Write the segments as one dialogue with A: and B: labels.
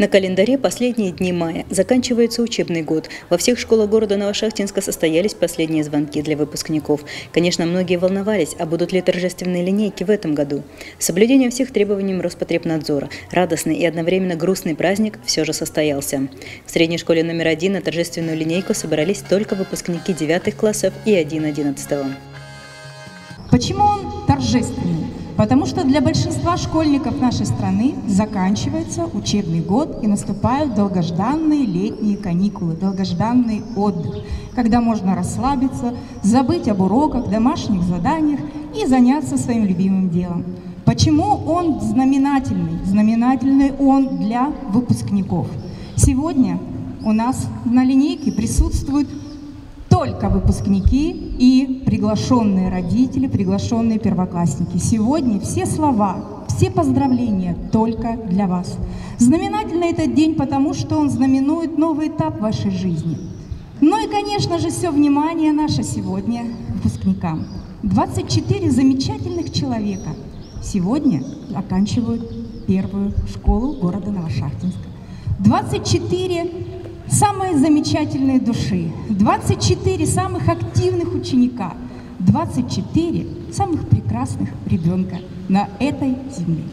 A: На календаре последние дни мая. Заканчивается учебный год. Во всех школах города Новошахтинска состоялись последние звонки для выпускников. Конечно, многие волновались, а будут ли торжественные линейки в этом году. Соблюдение всех требований Роспотребнадзора. Радостный и одновременно грустный праздник все же состоялся. В средней школе номер один на торжественную линейку собрались только выпускники 9 классов и 1-11.
B: Почему он торжественный? Потому что для большинства школьников нашей страны заканчивается учебный год и наступают долгожданные летние каникулы, долгожданный отдых, когда можно расслабиться, забыть об уроках, домашних заданиях и заняться своим любимым делом. Почему он знаменательный? Знаменательный он для выпускников. Сегодня у нас на линейке присутствуют только выпускники и приглашенные родители, приглашенные первоклассники. Сегодня все слова, все поздравления только для вас. Знаменательный этот день, потому что он знаменует новый этап вашей жизни. Ну и, конечно же, все внимание наше сегодня выпускникам. 24 замечательных человека сегодня оканчивают первую школу города Новошахтинска. 24 самые замечательные души, 24 самых активных ученика, 24 самых прекрасных ребенка на этой земле.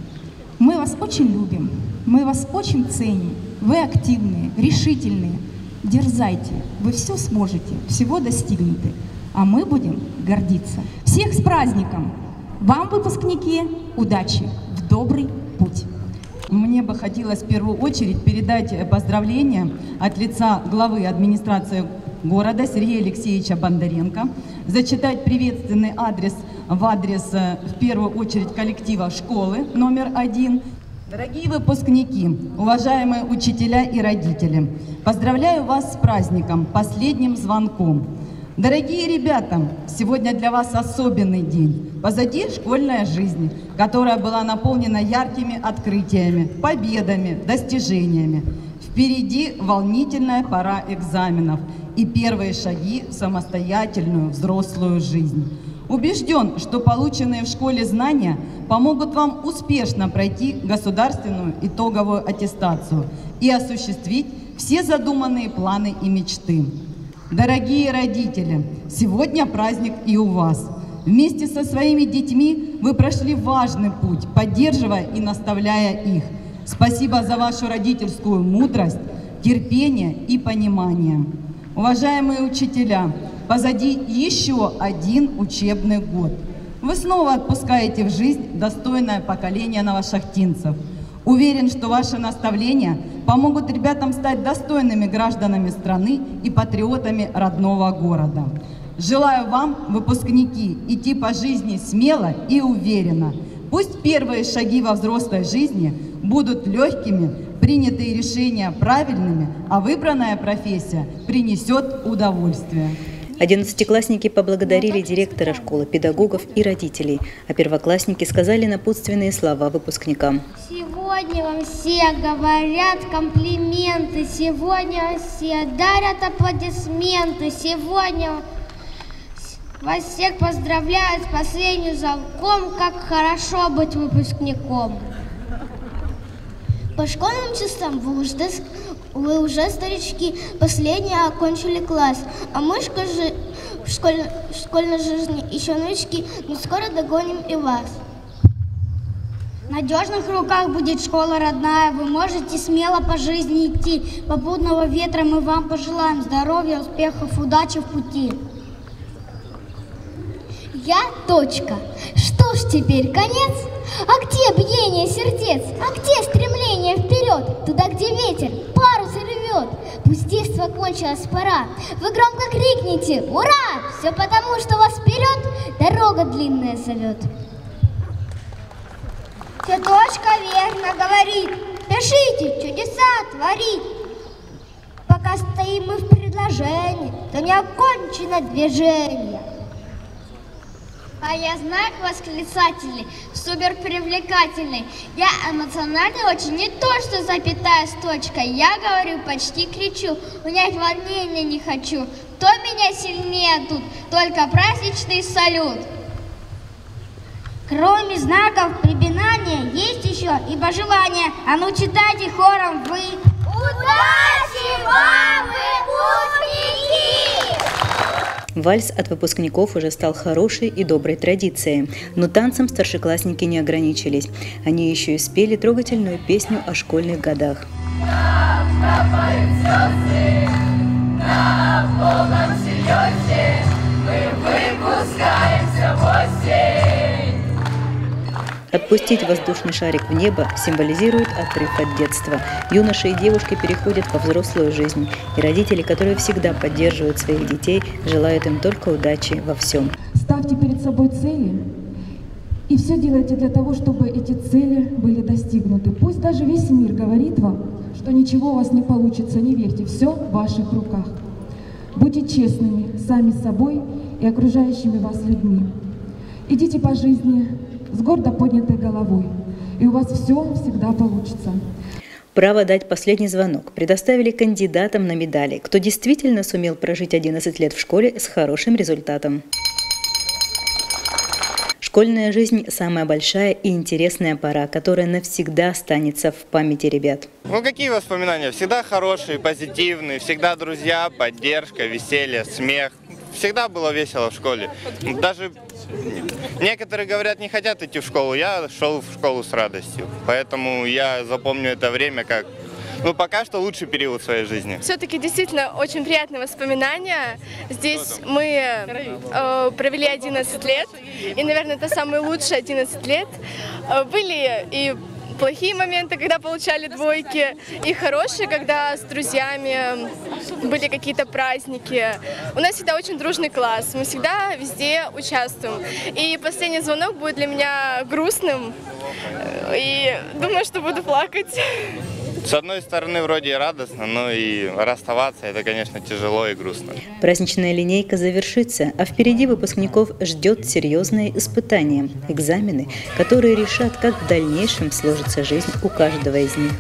B: Мы вас очень любим, мы вас очень ценим. Вы активные, решительные. Дерзайте, вы все сможете, всего достигнете. А мы будем гордиться. Всех с праздником! Вам, выпускники, удачи в добрый путь!
C: Мне бы хотелось в первую очередь передать поздравления от лица главы администрации города Сергея Алексеевича Бондаренко, зачитать приветственный адрес в адрес, э, в первую очередь, коллектива школы номер один. Дорогие выпускники, уважаемые учителя и родители, поздравляю вас с праздником, последним звонком. Дорогие ребята, сегодня для вас особенный день. Позади школьная жизнь, которая была наполнена яркими открытиями, победами, достижениями. Впереди волнительная пора экзаменов и первые шаги в самостоятельную взрослую жизнь. Убежден, что полученные в школе знания помогут вам успешно пройти государственную итоговую аттестацию и осуществить все задуманные планы и мечты. Дорогие родители, сегодня праздник и у вас. Вместе со своими детьми вы прошли важный путь, поддерживая и наставляя их. Спасибо за вашу родительскую мудрость, терпение и понимание. Уважаемые учителя, позади еще один учебный год. Вы снова отпускаете в жизнь достойное поколение новошахтинцев – Уверен, что ваши наставления помогут ребятам стать достойными гражданами страны и патриотами родного города. Желаю вам, выпускники, идти по жизни смело и уверенно. Пусть первые шаги во взрослой жизни будут легкими, принятые решения правильными, а выбранная профессия принесет удовольствие.
A: Одиннадцатиклассники поблагодарили директора школы, педагогов и родителей, а первоклассники сказали напутственные слова выпускникам.
D: Сегодня вам все говорят комплименты, сегодня все дарят аплодисменты, сегодня вас всех поздравляют с последним звонком, как хорошо быть выпускником.
E: По школьным часам вы уже, вы уже старички, последние окончили класс, а мы в школь, школьной жизни еще новички, но скоро догоним и вас.
D: В надежных руках будет школа родная, вы можете смело по жизни идти. Попутного ветра мы вам пожелаем здоровья, успехов, удачи в пути.
E: Я точка. Что ж теперь, конец? А где биение сердец? А где стремление вперед? Туда, где ветер парус рвет. Пусть детство кончилось, пора. Вы громко крикните «Ура!» Все потому, что вас вперед дорога длинная зовет.
D: Тетушка верно говорит, пишите, чудеса творит. Пока стоим мы в предложении, то не окончено движение.
F: А я знак восклицательный, супер привлекательный. Я эмоционально очень не то, что запятая с точкой. Я говорю, почти кричу, унять волнение не хочу. Кто меня сильнее тут? Только праздничный салют.
D: Кроме знаков препинания есть еще и пожелания. А ну читайте хором вы. Удачи вам и пусть!
A: Вальс от выпускников уже стал хорошей и доброй традицией. Но танцем старшеклассники не ограничились. Они еще и спели трогательную песню о школьных годах. На полном серьезе мы выпускаемся в осень. Отпустить воздушный шарик в небо символизирует отрыв от детства. Юноши и девушки переходят во взрослую жизнь, и родители, которые всегда поддерживают своих детей, желают им только удачи во всем.
G: Ставьте перед собой цели и все делайте для того, чтобы эти цели были достигнуты. Пусть даже весь мир говорит вам, что ничего у вас не получится, не верьте, все в ваших руках. Будьте честными сами собой и окружающими вас людьми. Идите по жизни с гордо поднятой головой, и у вас все всегда получится.
A: Право дать последний звонок предоставили кандидатам на медали, кто действительно сумел прожить 11 лет в школе с хорошим результатом. Школьная жизнь – самая большая и интересная пора, которая навсегда останется в памяти ребят.
H: Ну какие воспоминания? Всегда хорошие, позитивные, всегда друзья, поддержка, веселье, смех. Всегда было весело в школе. Даже некоторые говорят, не хотят идти в школу. Я шел в школу с радостью. Поэтому я запомню это время как ну, пока что лучший период своей жизни.
I: Все-таки действительно очень приятные воспоминания. Здесь мы э, провели 11 лет, и, наверное, это самые лучшие 11 лет. Э, были и плохие моменты, когда получали двойки, и хорошие, когда с друзьями были какие-то праздники. У нас всегда очень дружный класс, мы всегда везде участвуем. И последний звонок будет для меня грустным, э, и думаю, что буду плакать.
H: С одной стороны, вроде радостно, но и расставаться это, конечно, тяжело и грустно.
A: Праздничная линейка завершится, а впереди выпускников ждет серьезное испытание – экзамены, которые решат, как в дальнейшем сложится жизнь у каждого из них.